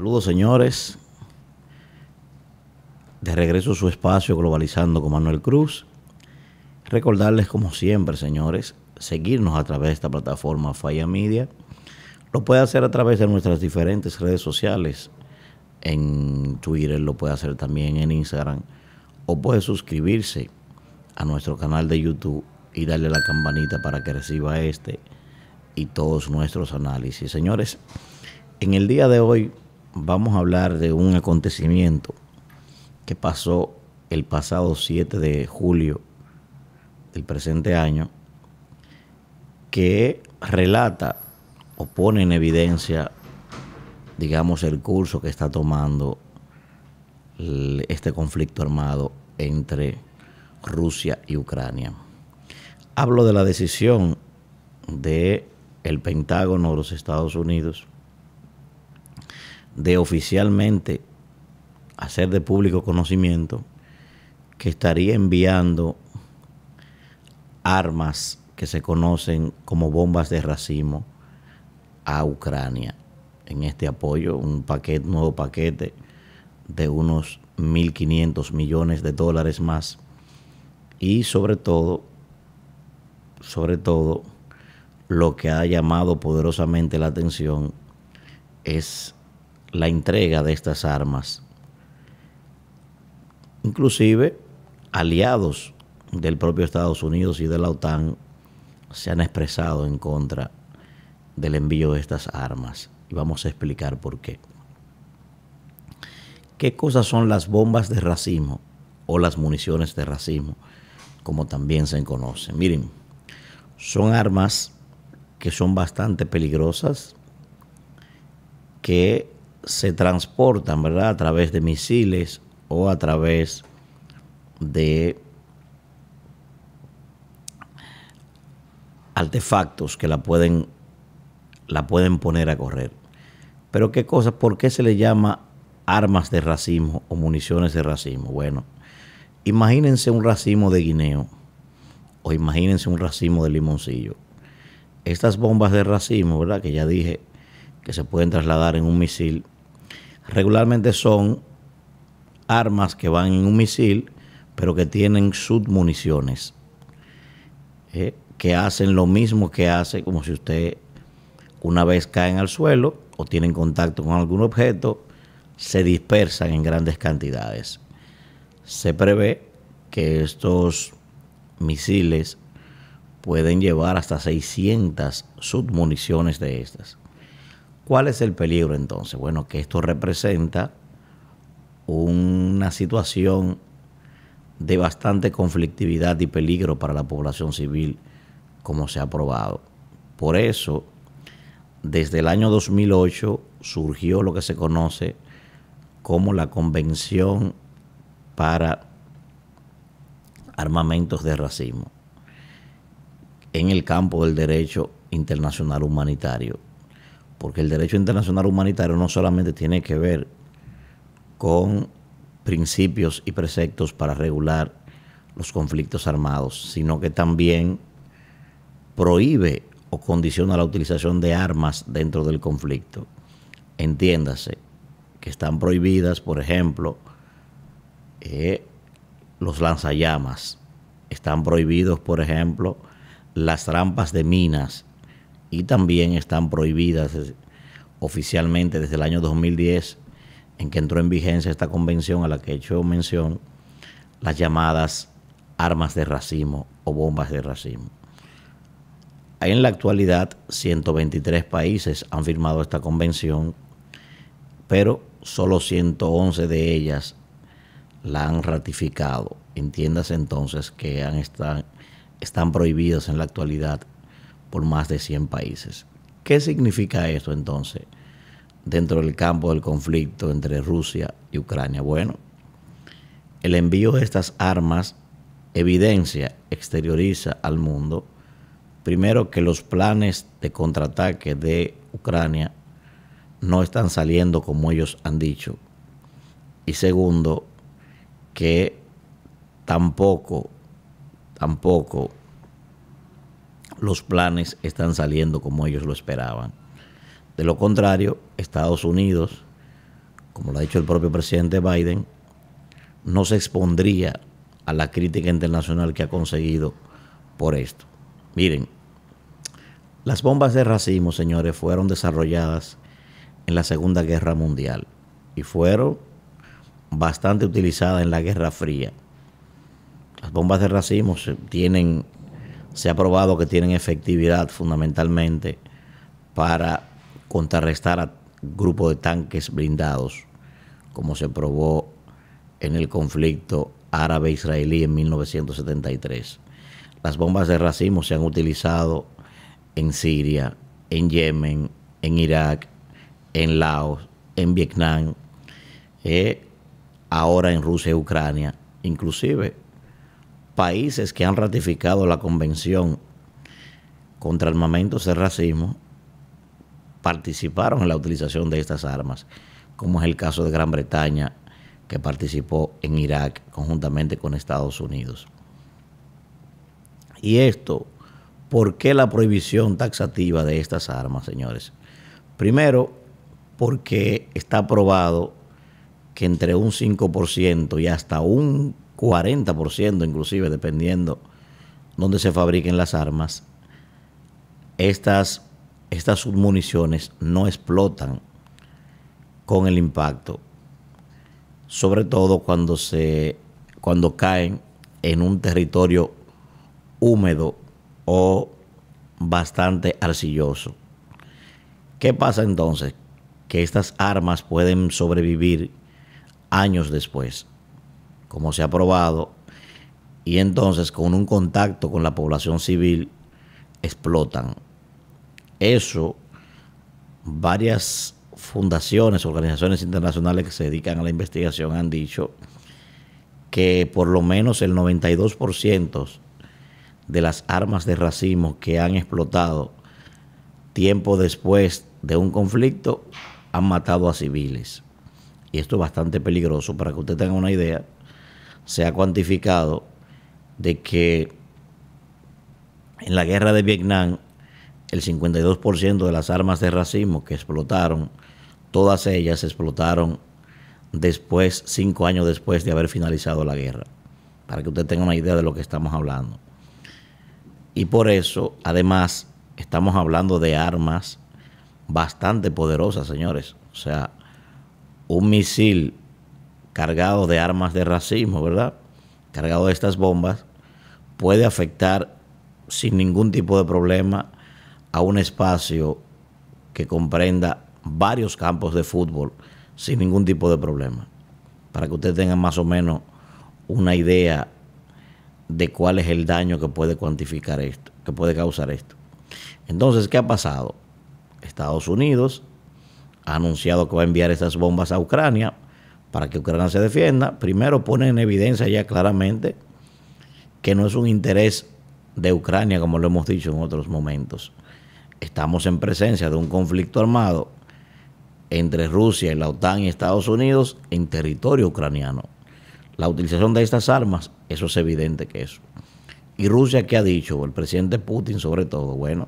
Saludos señores. De regreso a su espacio Globalizando con Manuel Cruz. Recordarles como siempre, señores, seguirnos a través de esta plataforma Falla Media. Lo puede hacer a través de nuestras diferentes redes sociales. En Twitter, lo puede hacer también en Instagram. O puede suscribirse a nuestro canal de YouTube y darle la campanita para que reciba este y todos nuestros análisis. Señores, en el día de hoy vamos a hablar de un acontecimiento que pasó el pasado 7 de julio del presente año, que relata o pone en evidencia, digamos, el curso que está tomando este conflicto armado entre Rusia y Ucrania. Hablo de la decisión de el Pentágono de los Estados Unidos de oficialmente hacer de público conocimiento que estaría enviando armas que se conocen como bombas de racimo a Ucrania. En este apoyo, un paquete, nuevo paquete de unos 1.500 millones de dólares más. Y sobre todo, sobre todo, lo que ha llamado poderosamente la atención es la entrega de estas armas. Inclusive aliados del propio Estados Unidos y de la OTAN se han expresado en contra del envío de estas armas. Y vamos a explicar por qué. ¿Qué cosas son las bombas de racimo o las municiones de racimo, como también se conocen? Miren, son armas que son bastante peligrosas, que se transportan, ¿verdad? A través de misiles o a través de artefactos que la pueden, la pueden poner a correr. Pero qué cosa, ¿por qué se le llama armas de racimo o municiones de racimo? Bueno, imagínense un racimo de guineo o imagínense un racimo de limoncillo. Estas bombas de racimo, ¿verdad? Que ya dije que se pueden trasladar en un misil, regularmente son armas que van en un misil, pero que tienen submuniciones, eh, que hacen lo mismo que hace como si usted una vez caen al suelo o tienen contacto con algún objeto, se dispersan en grandes cantidades. Se prevé que estos misiles pueden llevar hasta 600 submuniciones de estas. ¿Cuál es el peligro entonces? Bueno, que esto representa una situación de bastante conflictividad y peligro para la población civil, como se ha probado. Por eso, desde el año 2008 surgió lo que se conoce como la Convención para Armamentos de Racismo en el campo del derecho internacional humanitario porque el derecho internacional humanitario no solamente tiene que ver con principios y preceptos para regular los conflictos armados, sino que también prohíbe o condiciona la utilización de armas dentro del conflicto. Entiéndase que están prohibidas, por ejemplo, eh, los lanzallamas, están prohibidos, por ejemplo, las trampas de minas y también están prohibidas oficialmente desde el año 2010 en que entró en vigencia esta convención a la que he hecho mención, las llamadas armas de racimo o bombas de racimo. En la actualidad, 123 países han firmado esta convención, pero solo 111 de ellas la han ratificado. Entiéndase entonces que han están prohibidas en la actualidad por más de 100 países. ¿Qué significa eso entonces dentro del campo del conflicto entre Rusia y Ucrania? Bueno, el envío de estas armas evidencia, exterioriza al mundo, primero que los planes de contraataque de Ucrania no están saliendo como ellos han dicho. Y segundo, que tampoco, tampoco los planes están saliendo como ellos lo esperaban. De lo contrario, Estados Unidos como lo ha dicho el propio presidente Biden, no se expondría a la crítica internacional que ha conseguido por esto. Miren, las bombas de racimo, señores, fueron desarrolladas en la Segunda Guerra Mundial y fueron bastante utilizadas en la Guerra Fría. Las bombas de racimo tienen, se ha probado que tienen efectividad fundamentalmente para contrarrestar a grupos de tanques blindados, como se probó en el conflicto árabe-israelí en 1973. Las bombas de racimo se han utilizado en Siria, en Yemen, en Irak, en Laos, en Vietnam, eh, ahora en Rusia y Ucrania, inclusive países que han ratificado la Convención contra armamentos de racismo participaron en la utilización de estas armas, como es el caso de Gran Bretaña, que participó en Irak conjuntamente con Estados Unidos. Y esto, ¿por qué la prohibición taxativa de estas armas, señores? Primero, porque está probado que entre un 5% y hasta un 40%, inclusive dependiendo dónde se fabriquen las armas, estas, estas submuniciones no explotan con el impacto, sobre todo cuando, se, cuando caen en un territorio húmedo o bastante arcilloso. ¿Qué pasa entonces? Que estas armas pueden sobrevivir años después, como se ha probado, y entonces con un contacto con la población civil explotan. Eso, varias fundaciones, organizaciones internacionales que se dedican a la investigación han dicho que por lo menos el 92% de las armas de racimo que han explotado tiempo después de un conflicto han matado a civiles. Y esto es bastante peligroso. Para que usted tenga una idea, se ha cuantificado de que en la guerra de Vietnam el 52% de las armas de racismo que explotaron, todas ellas explotaron después, cinco años después de haber finalizado la guerra. Para que usted tenga una idea de lo que estamos hablando. Y por eso, además, estamos hablando de armas bastante poderosas, señores. O sea, un misil cargado de armas de racismo, ¿verdad? Cargado de estas bombas, puede afectar sin ningún tipo de problema a un espacio que comprenda varios campos de fútbol sin ningún tipo de problema. Para que ustedes tengan más o menos una idea de cuál es el daño que puede cuantificar esto, que puede causar esto. Entonces, ¿qué ha pasado? Estados Unidos ha anunciado que va a enviar estas bombas a Ucrania para que Ucrania se defienda. Primero pone en evidencia ya claramente que no es un interés de Ucrania, como lo hemos dicho en otros momentos. Estamos en presencia de un conflicto armado entre Rusia y la OTAN y Estados Unidos en territorio ucraniano la utilización de estas armas, eso es evidente que eso. Y Rusia, ¿qué ha dicho? El presidente Putin sobre todo, bueno,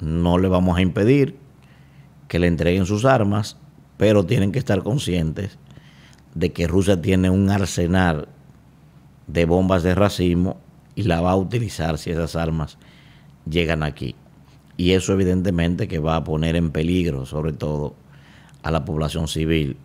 no le vamos a impedir que le entreguen sus armas, pero tienen que estar conscientes de que Rusia tiene un arsenal de bombas de racismo y la va a utilizar si esas armas llegan aquí. Y eso evidentemente que va a poner en peligro sobre todo a la población civil,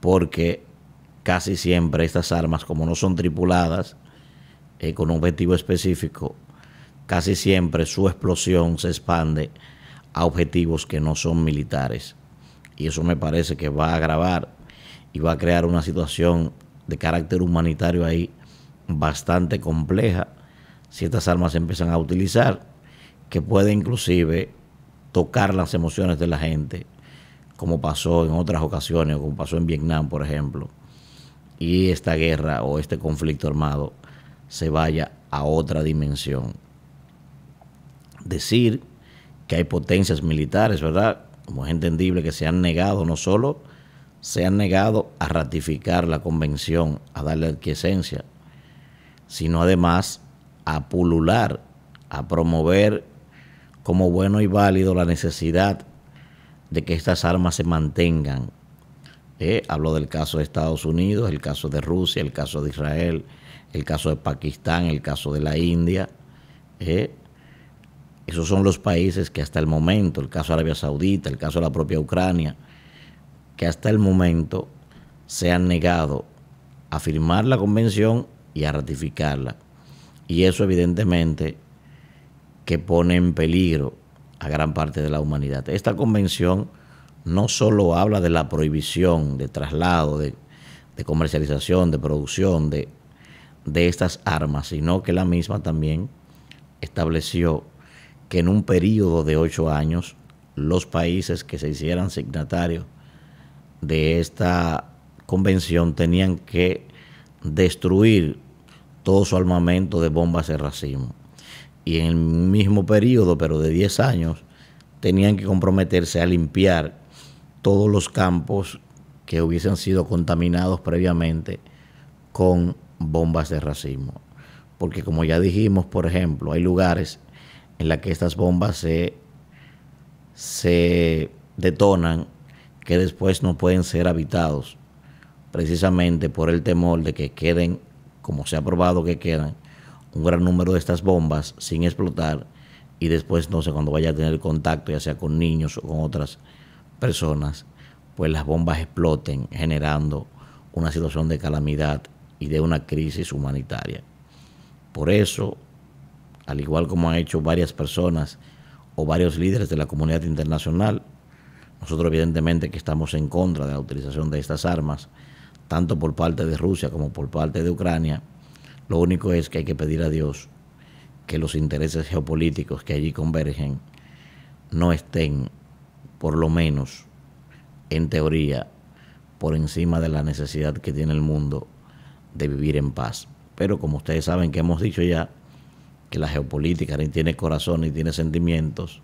porque casi siempre estas armas, como no son tripuladas eh, con un objetivo específico, casi siempre su explosión se expande a objetivos que no son militares. Y eso me parece que va a agravar y va a crear una situación de carácter humanitario ahí bastante compleja si estas armas se empiezan a utilizar, que puede inclusive tocar las emociones de la gente, como pasó en otras ocasiones, como pasó en Vietnam, por ejemplo y esta guerra o este conflicto armado se vaya a otra dimensión. Decir que hay potencias militares, ¿verdad? Como es entendible que se han negado, no solo se han negado a ratificar la convención, a darle adquiesencia, sino además a pulular, a promover como bueno y válido la necesidad de que estas armas se mantengan Eh, hablo del caso de Estados Unidos, el caso de Rusia, el caso de Israel, el caso de Pakistán, el caso de la India. Eh, esos son los países que hasta el momento, el caso de Arabia Saudita, el caso de la propia Ucrania, que hasta el momento se han negado a firmar la convención y a ratificarla. Y eso evidentemente que pone en peligro a gran parte de la humanidad. Esta convención no solo habla de la prohibición de traslado, de, comercialización, de producción de, de estas armas, sino que la misma también estableció que en un periodo de ocho años los países que se hicieran signatarios de esta convención tenían que destruir todo su armamento de bombas de racimo. Y en el mismo periodo, pero de 10 años, tenían que comprometerse a limpiar todos los campos que hubiesen sido contaminados previamente con bombas de racimo. Porque como ya dijimos, por ejemplo, hay lugares en los que estas bombas se, se detonan que después no pueden ser habitados, precisamente por el temor de que queden, como se ha probado que quedan, un gran número de estas bombas sin explotar y después, no sé, cuando vaya a tener contacto, ya sea con niños o con otras personas, pues las bombas exploten, generando una situación de calamidad y de una crisis humanitaria. Por eso, al igual como han hecho varias personas o varios líderes de la comunidad internacional, nosotros evidentemente que estamos en contra de la utilización de estas armas, tanto por parte de Rusia como por parte de Ucrania, lo único es que hay que pedir a Dios que los intereses geopolíticos que allí convergen no estén, por lo menos en teoría, por encima de la necesidad que tiene el mundo de vivir en paz. Pero como ustedes saben que hemos dicho ya que la geopolítica ni tiene corazón ni tiene sentimientos,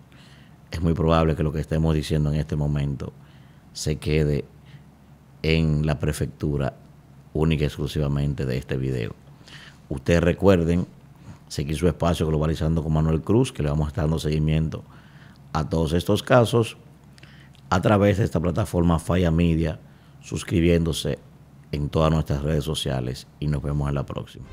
es muy probable que lo que estemos diciendo en este momento se quede en la prefectura única y exclusivamente de este video. Ustedes recuerden seguir su espacio globalizando con Manuel Cruz, que le vamos a estar dando seguimiento a todos estos casos a través de esta plataforma Falla Media, suscribiéndose en todas nuestras redes sociales y nos vemos en la próxima.